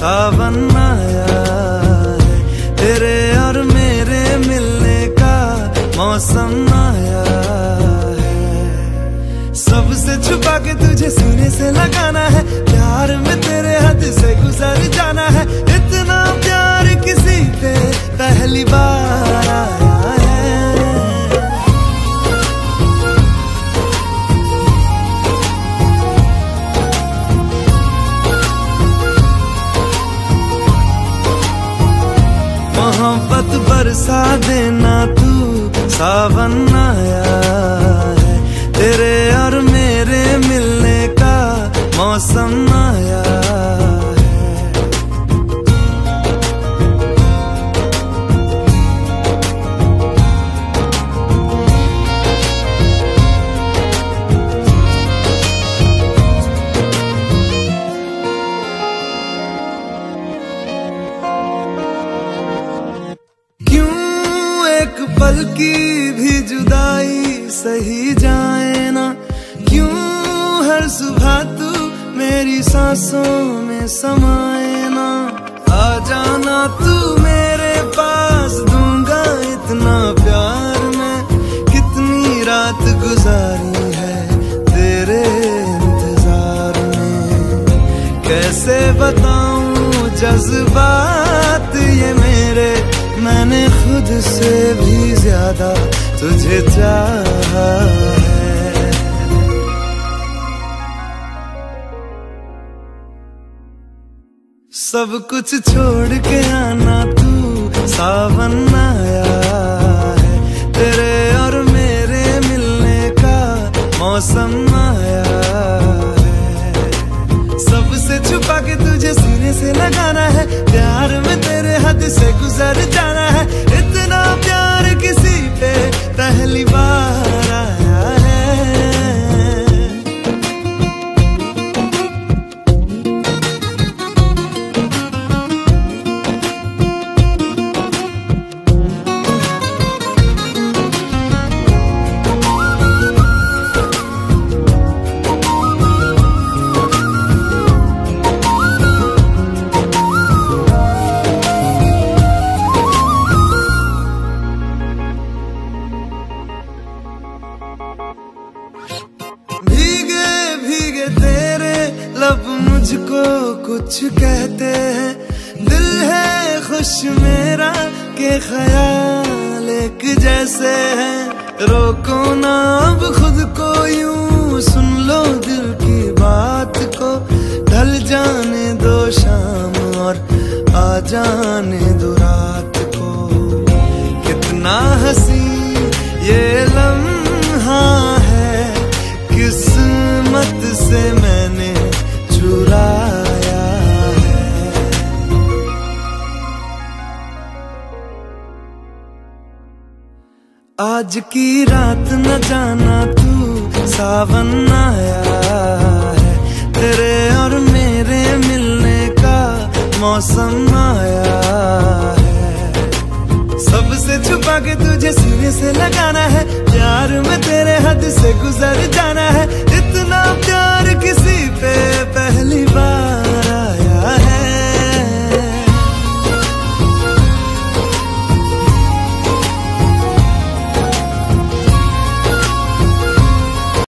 सावन आया है, तेरे और मेरे मिलने का मौसम आया है। सबसे छुपा के तुझे सीने से लगाना है, प्यार है। क्यों एक पल की भी जुदाई सही जाए ना? क्यों हर सुबह तू मेरी सांसों में समाए ना। आ जाना तू मेरे पास, दूँगा इतना प्यार मैं। कितनी रात गुजारी है तेरे इंतज़ार में। कैसे बताऊँ जज्बात ये मेरे? मैंने खुद से भी ज़्यादा तुझे चाहा। सब कुछ छोड़ के आना तू, सावन आया है। तेरे और मेरे मिलने का मौसम मुझको कुछ कहते हैं। दिल है खुश मेरा के ख्याल एक जैसे हैं। रोको ना अब खुद को यूँ सुन लो। आज की रात न जाना तू सावन आया है। तेरे और मेरे मिलने का मौसम आया है। सबसे छुपा के तुझे सीने से लगाना है। प्यार में तेरे हद से गुजर जाना